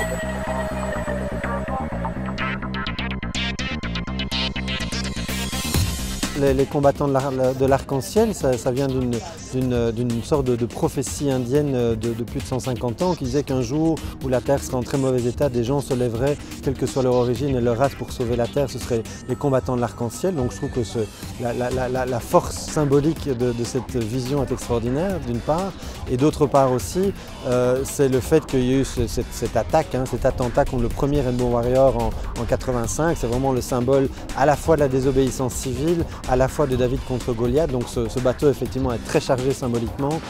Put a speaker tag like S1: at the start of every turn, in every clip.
S1: Thank you. Les, combattants de l'arc-en-ciel, ça, vient d'une sorte de, prophétie indienne de, plus de 150 ans qui disait qu'un jour où la Terre serait en très mauvais état, des gens se lèveraient, quelle que soit leur origine et leur race, pour sauver la Terre, ce seraient les combattants de l'arc-en-ciel. Donc je trouve que la, force symbolique de, cette vision est extraordinaire, d'une part, et d'autre part aussi, euh, c'est le fait qu'il y ait eu cette, attaque, hein, cet attentat contre le premier Rainbow Warrior en, en 85. C'est vraiment le symbole à la fois de la désobéissance civile, à la fois de David contre Goliath. Donc ce, bateau effectivement est très chargé symboliquement.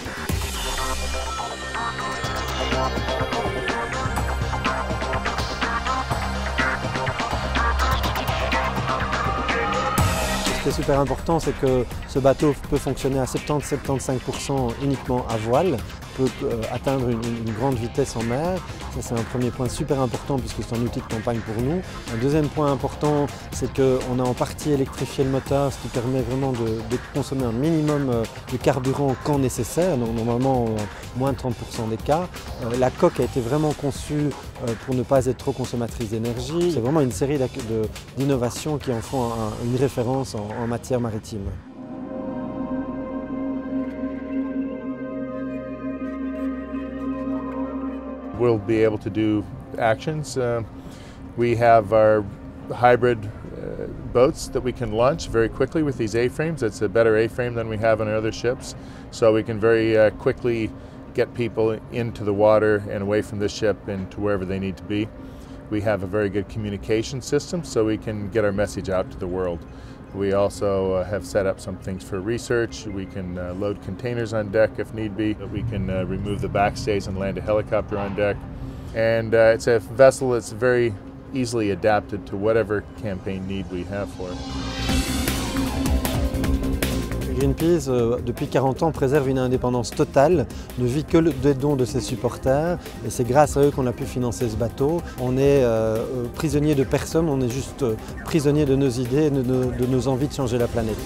S1: Ce qui est super important, c'est que ce bateau peut fonctionner à 70-75% uniquement à voile peut euh, atteindre une, grande vitesse en mer. Ça c'est un premier point super important puisque c'est un outil de campagne pour nous. Un deuxième point important, c'est qu'on a en partie électrifié le moteur, ce qui permet vraiment de, consommer un minimum euh, de carburant quand nécessaire, normalement moins de 30% des cas. Euh, la coque a été vraiment conçue pour ne pas être trop consommatrice d'énergie. C'est vraiment une série d'innovations qui en font une référence en matière maritime.
S2: We'll be able to do actions. Uh, we have our hybrid uh, boats that we can launch very quickly with these A-frames. It's a better A-frame than we have on our other ships, so we can very uh, quickly get people into the water and away from the ship and to wherever they need to be. We have a very good communication system so we can get our message out to the world. We also uh, have set up some things for research. We can uh, load containers on deck if need be. We can uh, remove the backstays and land a helicopter on deck. And uh, it's a vessel that's very easily adapted to whatever campaign need we have for it.
S1: Greenpeace, euh, depuis 40 ans, préserve une indépendance totale, ne vit que des dons de ses supporters et c'est grâce à eux qu'on a pu financer ce bateau. On est euh, euh, prisonnier de personne, on est juste prisonnier de nos idées de nos envies de changer la planète.